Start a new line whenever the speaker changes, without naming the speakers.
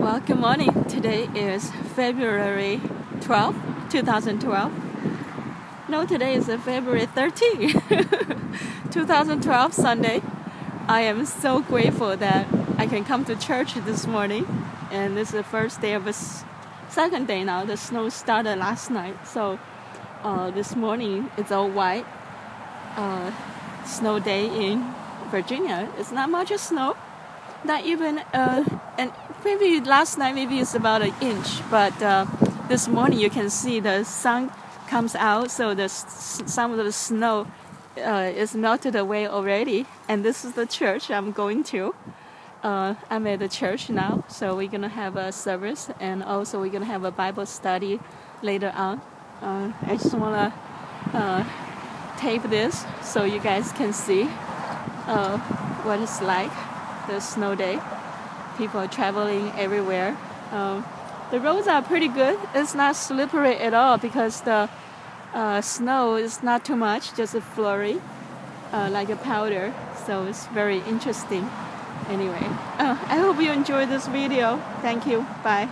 Well, good morning. Today is February 12th, 2012. No, today is February 13th, 2012, Sunday. I am so grateful that I can come to church this morning, and this is the first day of s- second day now. The snow started last night, so uh, this morning it's all white. Uh, snow day in Virginia. It's not much of snow, not even uh, and maybe last night maybe it's about an inch, but uh, this morning you can see the sun comes out, so the some of the snow uh, is melted away already. And this is the church I'm going to. Uh, I'm at the church now, so we're gonna have a service, and also we're gonna have a Bible study later on. Uh, I just wanna uh, tape this so you guys can see uh, what it's like the snow day. People are traveling everywhere. Um, the roads are pretty good. It's not slippery at all because the uh, snow is not too much, just a flurry, uh, like a powder. So it's very interesting. Anyway, uh, I hope you enjoyed this video. Thank you. Bye.